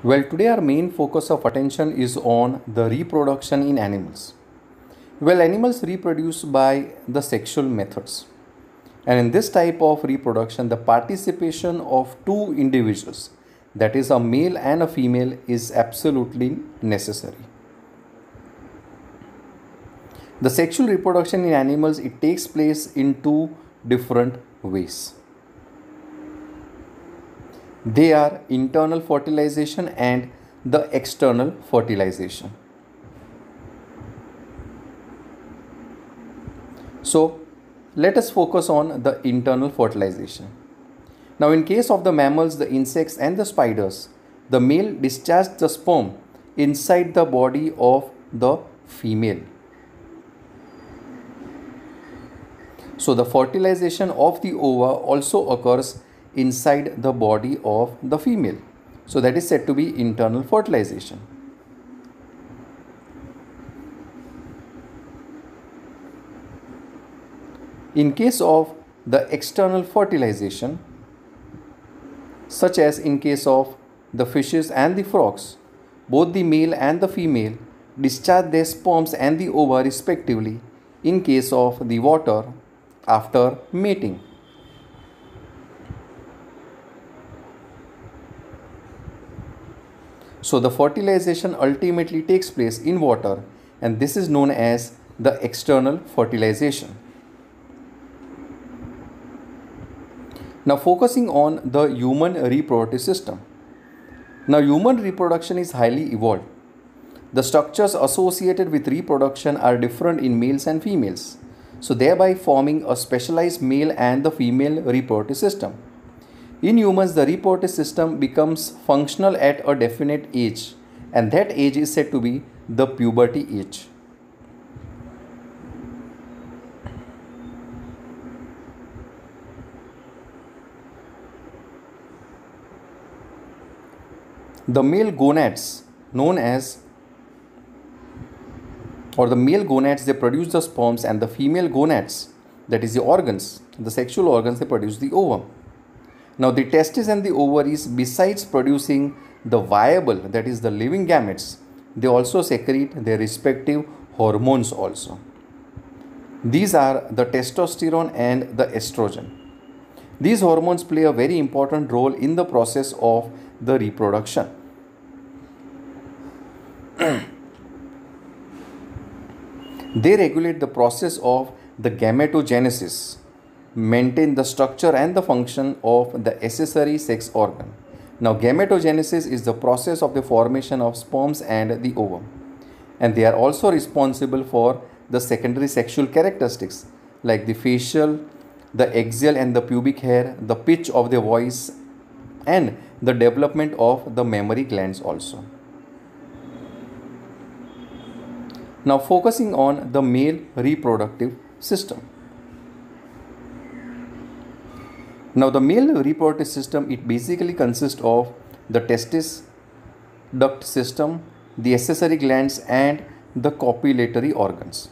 Well, today our main focus of attention is on the reproduction in animals. Well, animals reproduce by the sexual methods. And in this type of reproduction, the participation of two individuals, that is, a male and a female, is absolutely necessary. The sexual reproduction in animals it takes place in two different ways. They are internal fertilization and the external fertilization. So, let us focus on the internal fertilization. Now, in case of the mammals, the insects, and the spiders, the male discharges the sperm inside the body of the female. So, the fertilization of the ova also occurs inside the body of the female. So that is said to be internal fertilization. In case of the external fertilization, such as in case of the fishes and the frogs, both the male and the female discharge their sperms and the ova respectively in case of the water after mating. So the fertilization ultimately takes place in water and this is known as the external fertilization. Now focusing on the human reproductive system. Now human reproduction is highly evolved. The structures associated with reproduction are different in males and females, so thereby forming a specialized male and the female reproductive system. In humans, the reproductive system becomes functional at a definite age, and that age is said to be the puberty age. The male gonads, known as or the male gonads, they produce the sperms, and the female gonads, that is the organs, the sexual organs, they produce the ovum. Now, the testes and the ovaries, besides producing the viable, that is the living gametes, they also secrete their respective hormones also. These are the testosterone and the estrogen. These hormones play a very important role in the process of the reproduction. they regulate the process of the gametogenesis maintain the structure and the function of the accessory sex organ. Now, gametogenesis is the process of the formation of sperms and the ovum, and they are also responsible for the secondary sexual characteristics like the facial, the axial, and the pubic hair, the pitch of the voice, and the development of the mammary glands also. Now, focusing on the male reproductive system. Now the male reproductive system it basically consists of the testis, duct system, the accessory glands and the copulatory organs.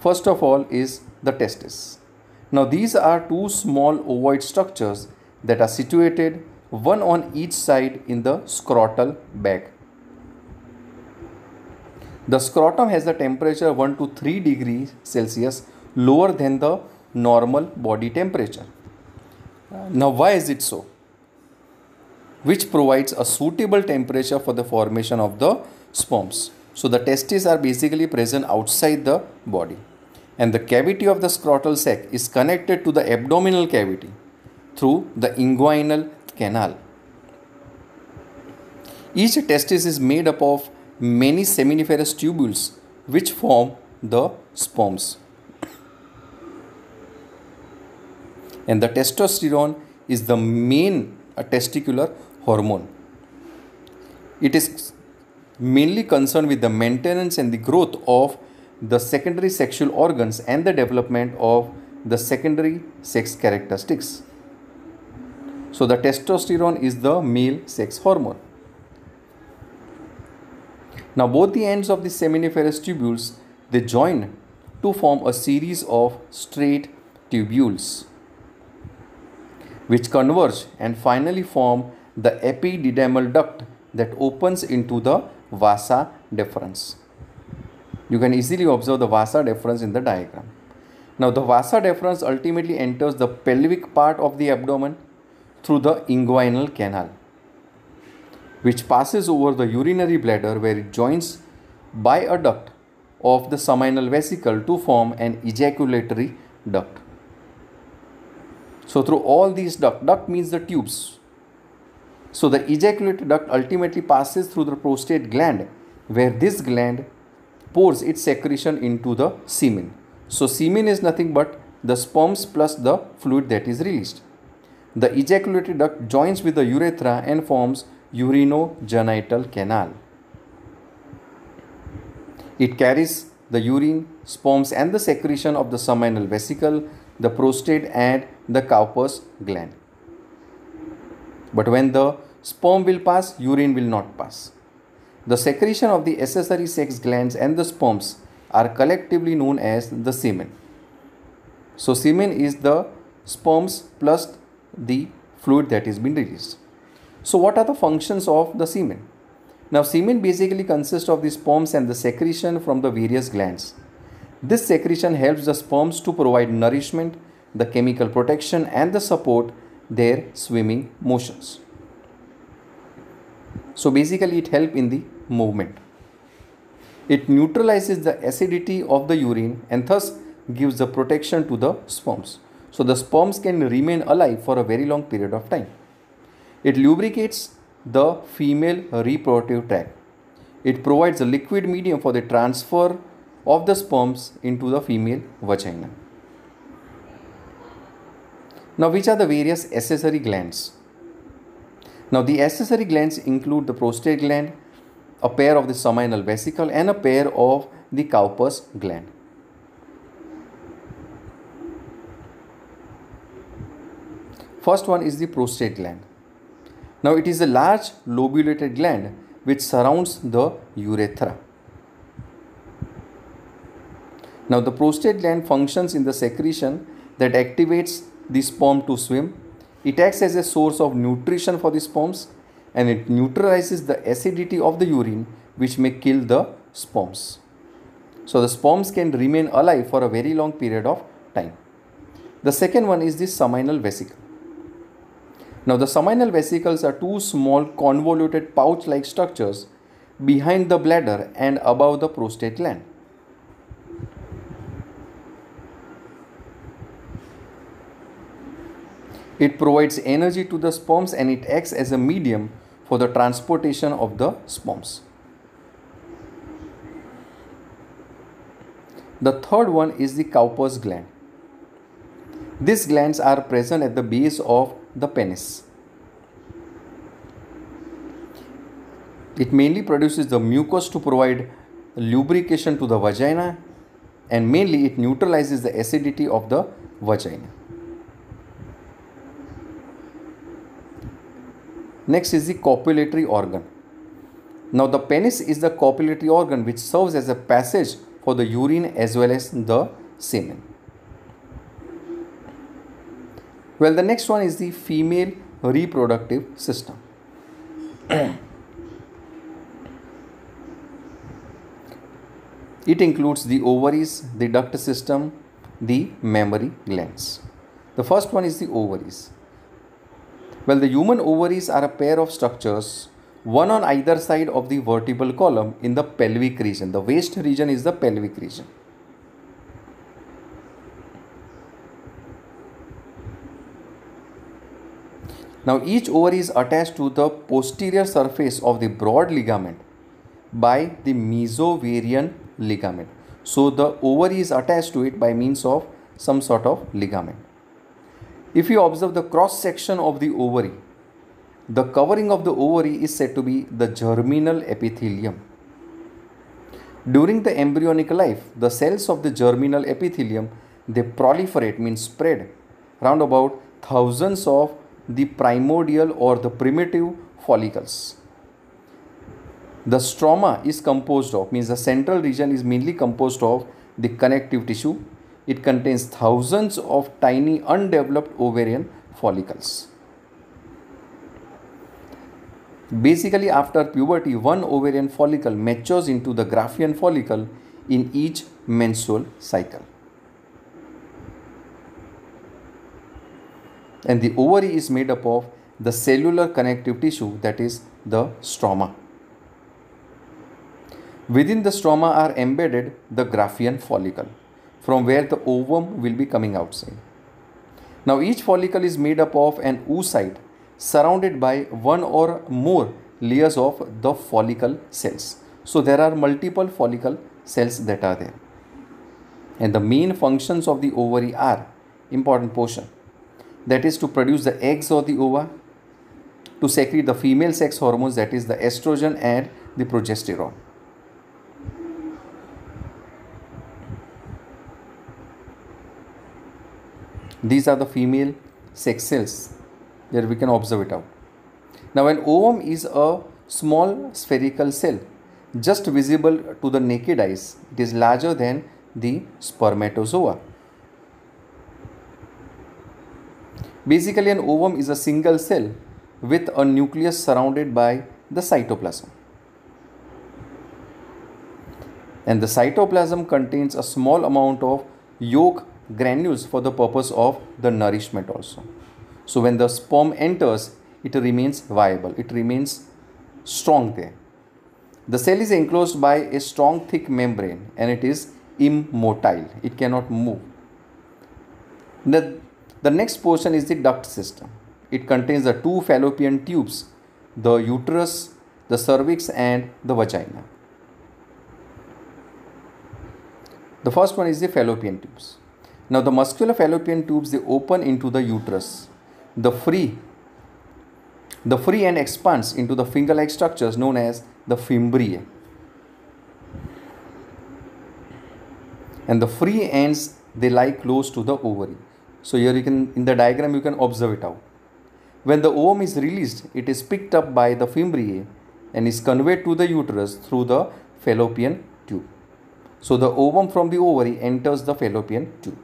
First of all is the testis. Now these are two small ovoid structures that are situated one on each side in the scrotal bag. The scrotum has a temperature 1 to 3 degrees Celsius lower than the normal body temperature. Now, why is it so? Which provides a suitable temperature for the formation of the sperms. So, the testes are basically present outside the body, and the cavity of the scrotal sac is connected to the abdominal cavity through the inguinal canal. Each testis is made up of many seminiferous tubules which form the sperms. And the testosterone is the main uh, testicular hormone. It is mainly concerned with the maintenance and the growth of the secondary sexual organs and the development of the secondary sex characteristics. So the testosterone is the male sex hormone. Now both the ends of the seminiferous tubules they join to form a series of straight tubules which converge and finally form the epididymal duct that opens into the vasa deferens. You can easily observe the vasa deferens in the diagram. Now the vasa deferens ultimately enters the pelvic part of the abdomen through the inguinal canal which passes over the urinary bladder where it joins by a duct of the seminal vesicle to form an ejaculatory duct. So through all these duct, duct means the tubes. So the ejaculatory duct ultimately passes through the prostate gland where this gland pours its secretion into the semen. So semen is nothing but the sperms plus the fluid that is released. The ejaculatory duct joins with the urethra and forms urinogenital canal. It carries the urine, sperms and the secretion of the seminal vesicle, the prostate and the Cowper's gland. But when the sperm will pass, urine will not pass. The secretion of the accessory sex glands and the sperms are collectively known as the semen. So semen is the sperms plus the fluid that is being released. So what are the functions of the semen? Now semen basically consists of the sperms and the secretion from the various glands. This secretion helps the sperms to provide nourishment, the chemical protection and the support their swimming motions. So basically it helps in the movement. It neutralizes the acidity of the urine and thus gives the protection to the sperms. So the sperms can remain alive for a very long period of time. It lubricates the female reproductive tract. It provides a liquid medium for the transfer of the sperms into the female vagina. Now, which are the various accessory glands? Now, the accessory glands include the prostate gland, a pair of the seminal vesicle, and a pair of the Cowper's gland. First one is the prostate gland. Now it is a large lobulated gland which surrounds the urethra. Now the prostate gland functions in the secretion that activates the sperm to swim. It acts as a source of nutrition for the sperms and it neutralizes the acidity of the urine which may kill the sperms. So the sperms can remain alive for a very long period of time. The second one is the seminal vesicle. Now the seminal vesicles are two small convoluted pouch-like structures behind the bladder and above the prostate gland. It provides energy to the sperms and it acts as a medium for the transportation of the sperms. The third one is the Cowper's gland. These glands are present at the base of the penis. It mainly produces the mucus to provide lubrication to the vagina and mainly it neutralizes the acidity of the vagina. Next is the copulatory organ. Now the penis is the copulatory organ which serves as a passage for the urine as well as the semen. Well, the next one is the female reproductive system. it includes the ovaries, the duct system, the mammary glands. The first one is the ovaries. Well, the human ovaries are a pair of structures, one on either side of the vertebral column in the pelvic region. The waist region is the pelvic region. Now each ovary is attached to the posterior surface of the broad ligament by the mesovarian ligament. So the ovary is attached to it by means of some sort of ligament. If you observe the cross section of the ovary, the covering of the ovary is said to be the germinal epithelium. During the embryonic life, the cells of the germinal epithelium they proliferate means spread round about thousands of the primordial or the primitive follicles. The stroma is composed of, means the central region is mainly composed of the connective tissue. It contains thousands of tiny undeveloped ovarian follicles. Basically, after puberty, one ovarian follicle matures into the Graafian follicle in each menstrual cycle. And the ovary is made up of the cellular connective tissue that is the stroma. Within the stroma are embedded the Graafian follicle from where the ovum will be coming outside. Now each follicle is made up of an oocyte surrounded by one or more layers of the follicle cells. So there are multiple follicle cells that are there. And the main functions of the ovary are important portion that is to produce the eggs or the ova, to secrete the female sex hormones that is the estrogen and the progesterone. These are the female sex cells. There we can observe it out. Now an ovum is a small spherical cell just visible to the naked eyes. It is larger than the spermatozoa. Basically an ovum is a single cell with a nucleus surrounded by the cytoplasm. And the cytoplasm contains a small amount of yolk granules for the purpose of the nourishment also. So when the sperm enters, it remains viable, it remains strong there. The cell is enclosed by a strong thick membrane and it is immotile, it cannot move. The, the next portion is the duct system. It contains the two fallopian tubes, the uterus, the cervix and the vagina. The first one is the fallopian tubes. Now the muscular fallopian tubes they open into the uterus. The free the free end expands into the finger-like structures known as the fimbriae. And the free ends they lie close to the ovary. So here you can in the diagram you can observe it out. When the ovum is released, it is picked up by the fimbriae and is conveyed to the uterus through the fallopian tube. So the ovum from the ovary enters the fallopian tube.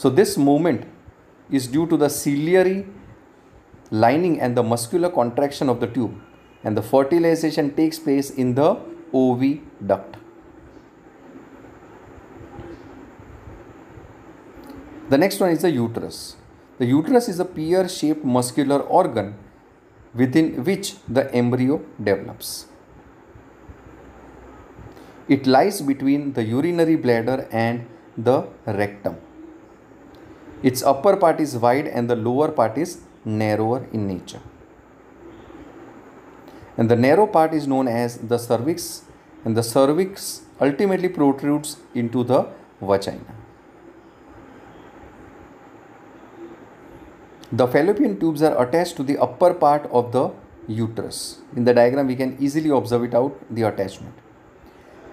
So this movement is due to the ciliary lining and the muscular contraction of the tube and the fertilization takes place in the oviduct. The next one is the uterus. The uterus is a pear shaped muscular organ within which the embryo develops. It lies between the urinary bladder and the rectum. Its upper part is wide and the lower part is narrower in nature. And the narrow part is known as the cervix and the cervix ultimately protrudes into the vagina. The fallopian tubes are attached to the upper part of the uterus. In the diagram we can easily observe it out the attachment.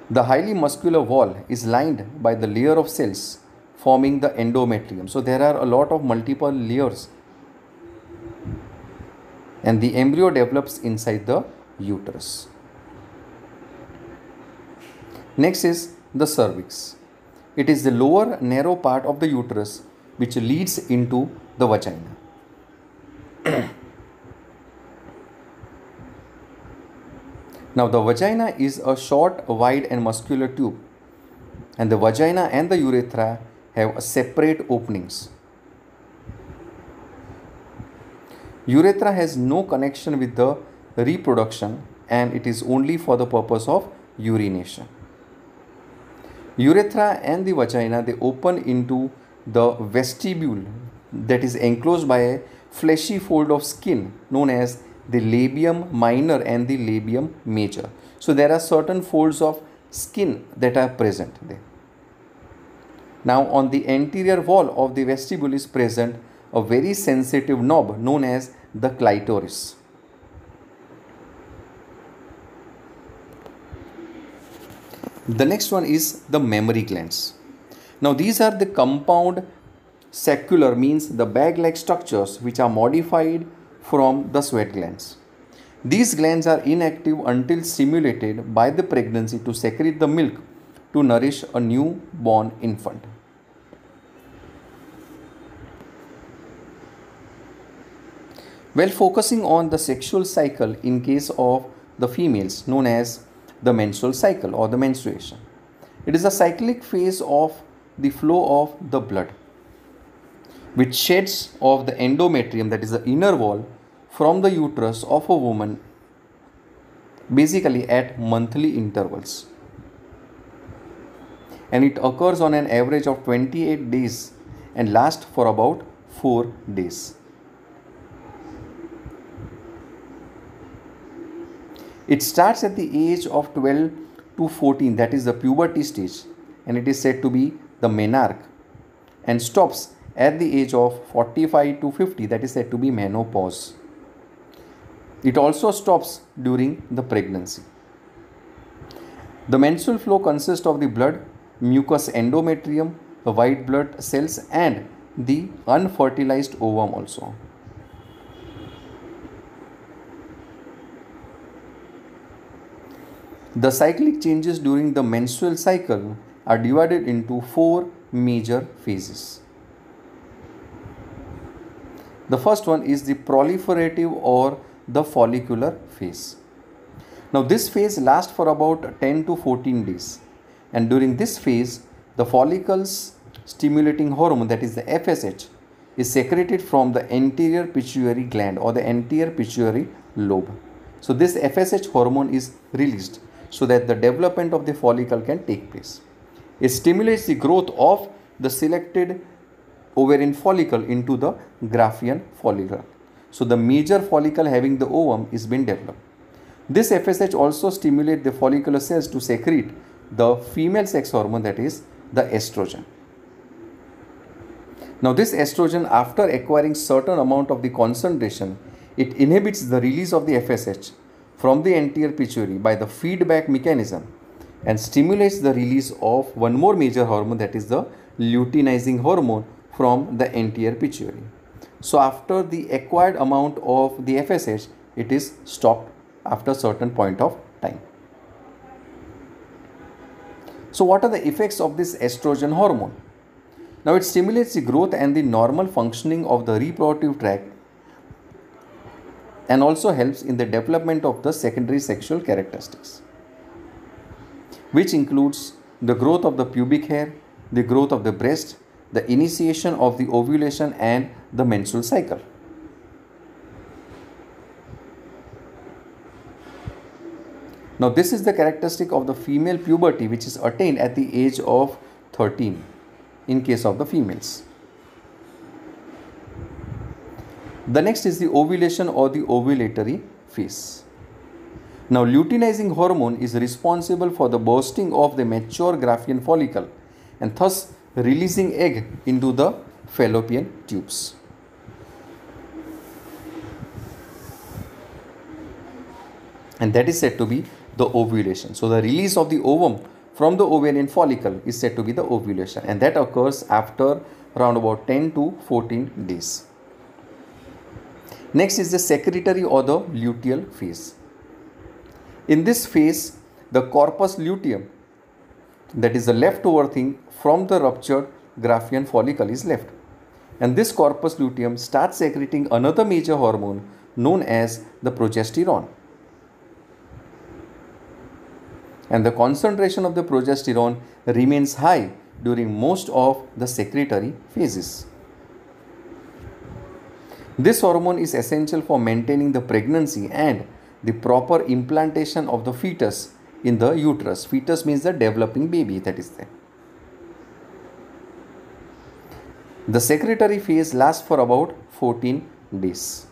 The highly muscular wall is lined by the layer of cells forming the endometrium. So there are a lot of multiple layers and the embryo develops inside the uterus. Next is the cervix. It is the lower narrow part of the uterus which leads into the vagina. now the vagina is a short, wide and muscular tube and the vagina and the urethra have separate openings. Urethra has no connection with the reproduction and it is only for the purpose of urination. Urethra and the vagina they open into the vestibule that is enclosed by a fleshy fold of skin known as the labium minor and the labium major. So there are certain folds of skin that are present there. Now on the anterior wall of the vestibule is present a very sensitive knob known as the clitoris. The next one is the mammary glands. Now these are the compound saccular means the bag-like structures which are modified from the sweat glands. These glands are inactive until stimulated by the pregnancy to secrete the milk to nourish a newborn infant. Well, focusing on the sexual cycle in case of the females known as the menstrual cycle or the menstruation. It is a cyclic phase of the flow of the blood which sheds of the endometrium that is the inner wall from the uterus of a woman basically at monthly intervals and it occurs on an average of 28 days and lasts for about 4 days. It starts at the age of 12 to 14, that is the puberty stage, and it is said to be the menarche, and stops at the age of 45 to 50, that is said to be menopause. It also stops during the pregnancy. The menstrual flow consists of the blood, mucous endometrium, white blood cells, and the unfertilized ovum also. The cyclic changes during the menstrual cycle are divided into four major phases. The first one is the proliferative or the follicular phase. Now, this phase lasts for about 10 to 14 days, and during this phase, the follicles stimulating hormone, that is the FSH, is secreted from the anterior pituitary gland or the anterior pituitary lobe. So, this FSH hormone is released so that the development of the follicle can take place. It stimulates the growth of the selected ovarian follicle into the Graafian follicle. So the major follicle having the ovum is being developed. This FSH also stimulates the follicular cells to secrete the female sex hormone that is the estrogen. Now this estrogen after acquiring certain amount of the concentration it inhibits the release of the FSH from the anterior pituitary by the feedback mechanism and stimulates the release of one more major hormone that is the luteinizing hormone from the anterior pituitary. So after the acquired amount of the FSH it is stopped after a certain point of time. So what are the effects of this estrogen hormone? Now it stimulates the growth and the normal functioning of the reproductive tract and also helps in the development of the secondary sexual characteristics, which includes the growth of the pubic hair, the growth of the breast, the initiation of the ovulation, and the menstrual cycle. Now, this is the characteristic of the female puberty which is attained at the age of 13 in case of the females. The next is the ovulation or the ovulatory phase. Now, luteinizing hormone is responsible for the bursting of the mature Graafian follicle and thus releasing egg into the fallopian tubes. And that is said to be the ovulation. So, the release of the ovum from the ovarian follicle is said to be the ovulation and that occurs after around about 10 to 14 days. Next is the secretory or the luteal phase. In this phase, the corpus luteum, that is the leftover thing from the ruptured Graafian follicle, is left. And this corpus luteum starts secreting another major hormone known as the progesterone. And the concentration of the progesterone remains high during most of the secretory phases. This hormone is essential for maintaining the pregnancy and the proper implantation of the fetus in the uterus. Fetus means the developing baby that is there. The secretory phase lasts for about 14 days.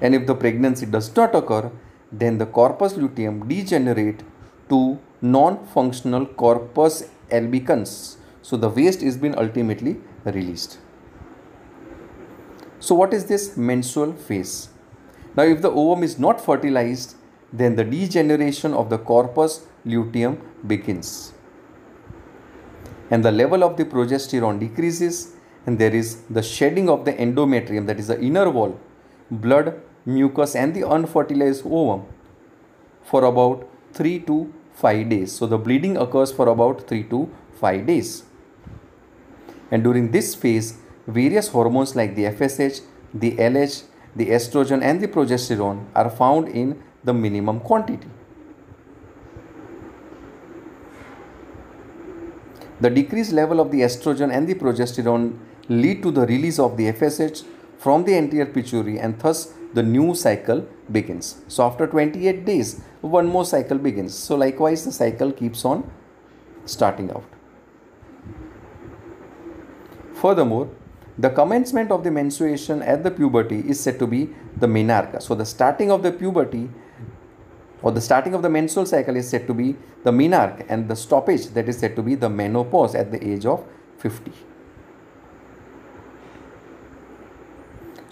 And if the pregnancy does not occur, then the corpus luteum degenerate to non-functional corpus albicans. So the waste is being ultimately released. So what is this menstrual phase? Now if the ovum is not fertilized, then the degeneration of the corpus luteum begins. And the level of the progesterone decreases and there is the shedding of the endometrium that is the inner wall, blood, mucus and the unfertilized ovum for about 3 to 5 days. So the bleeding occurs for about 3 to 5 days. And during this phase, various hormones like the FSH, the LH, the estrogen and the progesterone are found in the minimum quantity. The decreased level of the estrogen and the progesterone lead to the release of the FSH from the anterior pituitary and thus the new cycle begins. So after 28 days, one more cycle begins. So likewise, the cycle keeps on starting out. Furthermore, the commencement of the menstruation at the puberty is said to be the menarche. So the starting of the puberty or the starting of the menstrual cycle is said to be the menarche and the stoppage that is said to be the menopause at the age of 50.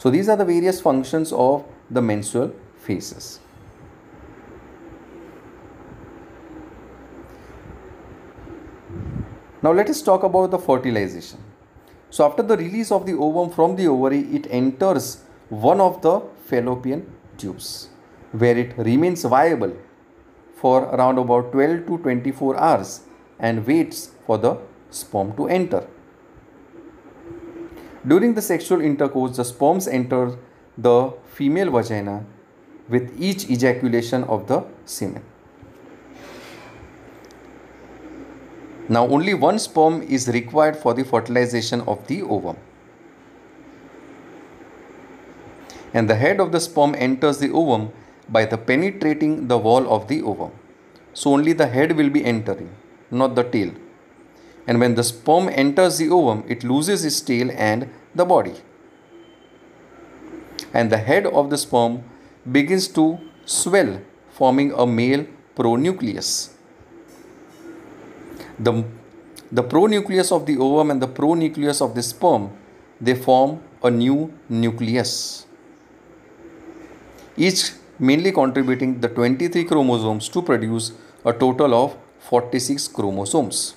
So these are the various functions of the menstrual phases. Now let us talk about the fertilization. So after the release of the ovum from the ovary, it enters one of the fallopian tubes where it remains viable for around about 12 to 24 hours and waits for the sperm to enter. During the sexual intercourse, the sperms enter the female vagina with each ejaculation of the semen. Now, only one sperm is required for the fertilization of the ovum. And the head of the sperm enters the ovum by the penetrating the wall of the ovum. So, only the head will be entering, not the tail and when the sperm enters the ovum, it loses its tail and the body. And the head of the sperm begins to swell, forming a male pronucleus. The, the pronucleus of the ovum and the pronucleus of the sperm, they form a new nucleus. Each mainly contributing the 23 chromosomes to produce a total of 46 chromosomes.